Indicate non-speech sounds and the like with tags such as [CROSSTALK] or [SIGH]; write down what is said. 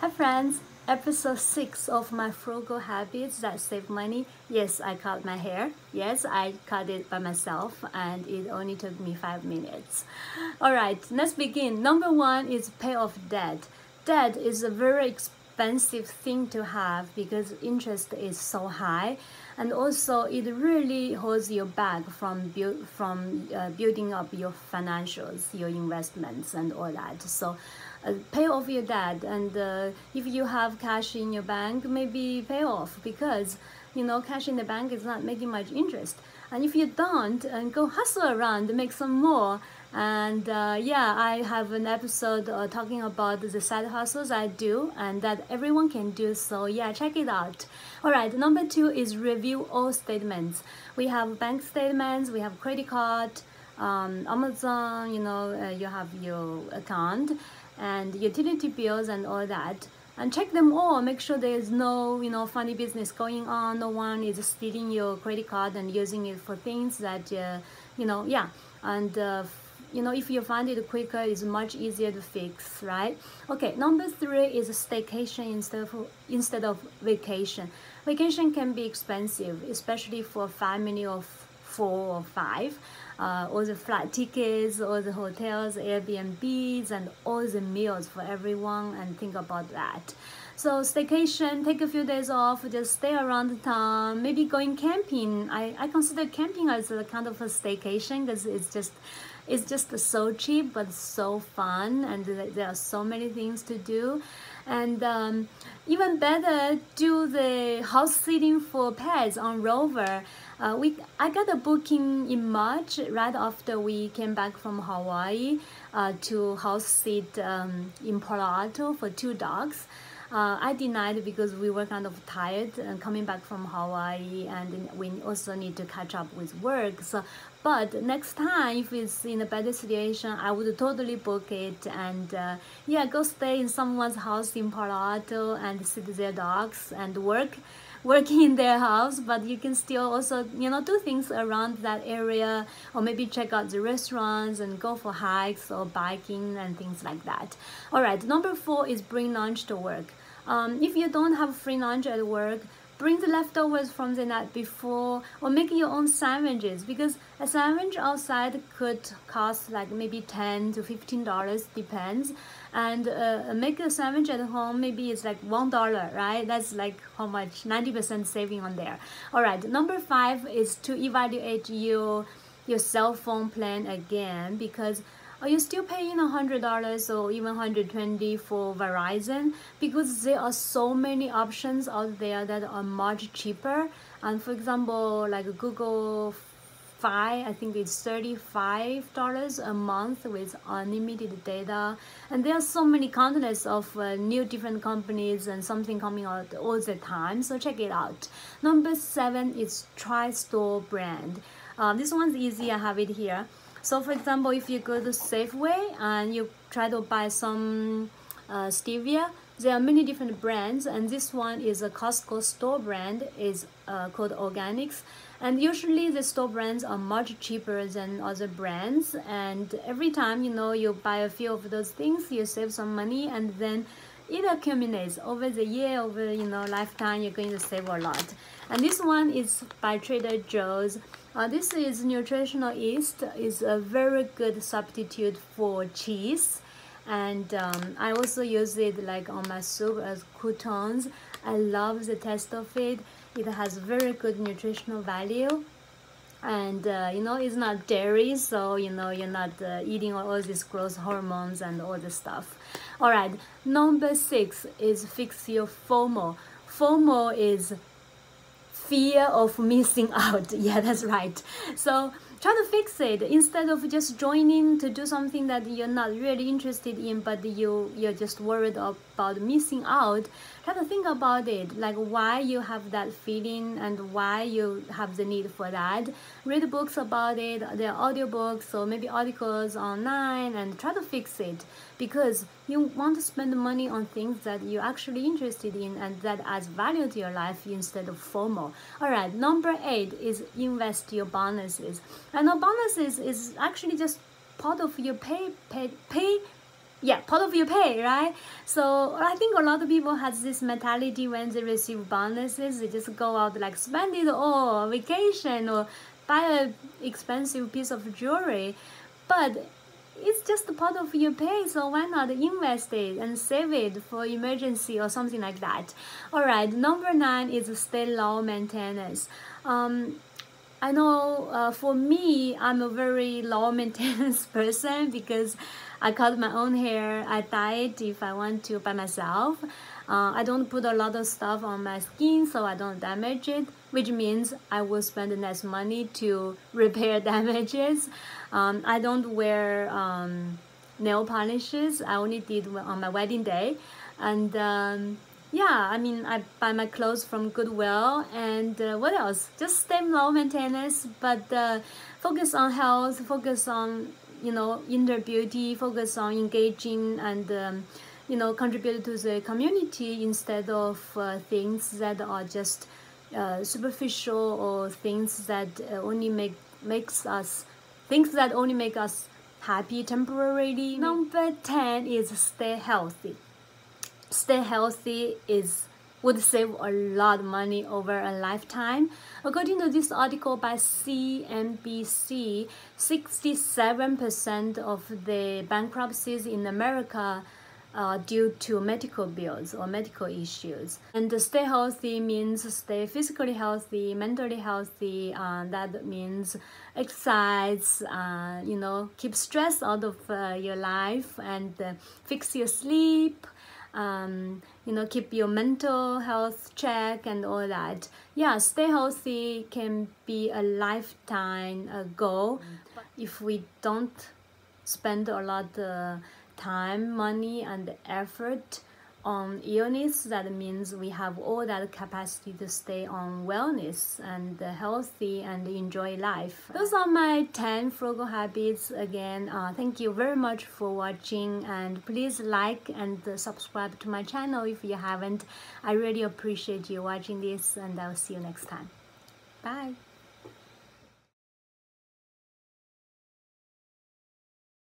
Hi friends, episode 6 of my frugal habits that save money. Yes, I cut my hair. Yes, I cut it by myself and it only took me 5 minutes. Alright, let's begin. Number 1 is pay off debt. Debt is a very expensive thing to have because interest is so high and also it really holds you back from build, from uh, building up your financials, your investments and all that. So uh, pay off your debt and uh, if you have cash in your bank maybe pay off because you know cash in the bank is not making much interest and if you don't and go hustle around make some more and uh, yeah i have an episode uh, talking about the side hustles i do and that everyone can do so yeah check it out. All right number two is review all statements. We have bank statements we have credit card um, amazon you know uh, you have your account and utility bills and all that. And check them all make sure there's no you know funny business going on no one is stealing your credit card and using it for things that uh, you know yeah. And uh, you know if you find it quicker it's much easier to fix right okay number three is a staycation instead of instead of vacation vacation can be expensive especially for a family of four or five uh, all the flight tickets, all the hotels, Airbnbs, and all the meals for everyone, and think about that. So staycation, take a few days off, just stay around the town, maybe going camping. I, I consider camping as a kind of a staycation because it's just it's just so cheap but so fun and there are so many things to do and um, even better do the house sitting for pets on rover uh, we I got a booking in March right after we came back from Hawaii uh, to house sit um, in Palo Alto for two dogs. Uh, I denied because we were kind of tired and coming back from Hawaii, and we also need to catch up with work. So, but next time, if it's in a better situation, I would totally book it and uh, yeah, go stay in someone's house in Palo Alto and sit their dogs and work working [LAUGHS] in their house. But you can still also you know do things around that area or maybe check out the restaurants and go for hikes or biking and things like that. All right number four is bring lunch to work. Um, if you don't have free lunch at work bring the leftovers from the night before or make your own sandwiches because a sandwich outside could cost like maybe 10 to 15 dollars depends. And uh, make a sandwich at home maybe it's like one dollar right? That's like how much 90 percent saving on there. All right number five is to evaluate your your cell phone plan again because are you still paying a hundred dollars or even 120 for Verizon? Because there are so many options out there that are much cheaper. And for example like Google Fi I think it's $35 a month with unlimited data. And there are so many countless of uh, new different companies and something coming out all the time. So check it out. Number seven is try store brand. Uh, this one's easy. I have it here so for example, if you go to Safeway and you try to buy some uh, stevia, there are many different brands and this one is a Costco store brand is uh, called Organics. And usually the store brands are much cheaper than other brands and every time you know you buy a few of those things you save some money and then it accumulates. Over the year over you know lifetime you're going to save a lot. And this one is by Trader Joe's uh, this is nutritional yeast is a very good substitute for cheese and um, I also use it like on my soup as croutons. I love the taste of it. It has very good nutritional value and uh, you know it's not dairy so you know you're not uh, eating all these gross hormones and all the stuff all right number six is fix your FOMO FOMO is fear of missing [LAUGHS] out. Yeah, that's right. So try to fix it instead of just joining to do something that you're not really interested in, but you you're just worried about missing out. Try to think about it, like why you have that feeling and why you have the need for that. Read books about it. There are audiobooks or maybe articles online, and try to fix it because you want to spend money on things that you're actually interested in and that adds value to your life instead of FOMO. All right, number eight is invest your bonuses. And the bonuses is actually just part of your pay, pay, pay yeah part of your pay right so i think a lot of people has this mentality when they receive bonuses they just go out like spend it all vacation or buy an expensive piece of jewelry but it's just a part of your pay so why not invest it and save it for emergency or something like that? All right number nine is stay low maintenance. Um, I know uh, for me, I'm a very low [LAUGHS] maintenance person because I cut my own hair. I dye it if I want to by myself. Uh, I don't put a lot of stuff on my skin so I don't damage it, which means I will spend less money to [LAUGHS] repair damages. Um, I don't wear um, nail polishes. I only did on my wedding day. And um, yeah, I mean, I buy my clothes from Goodwill and uh, what else? Just same low maintenance, but uh, focus on health, focus on, you know, inner beauty, focus on engaging and, um, you know, contribute to the community instead of uh, things that are just uh, superficial or things that uh, only make makes us, things that only make us happy temporarily. Number 10 is stay healthy stay healthy is would save a lot of money over a lifetime. According to this article by CNBC, 67% of the bankruptcies in America are due to medical bills or medical issues. And stay healthy means stay physically healthy, mentally healthy. Uh, that means exercise, uh, you know, keep stress out of uh, your life and uh, fix your sleep, um, you know keep your mental health check and all that. Yeah stay healthy can be a lifetime goal. If we don't spend a lot of time money and effort on illness, that means we have all that capacity to stay on wellness and healthy and enjoy life. Those are my 10 frugal habits. Again, uh, thank you very much for watching and please like and subscribe to my channel if you haven't. I really appreciate you watching this and I'll see you next time. Bye.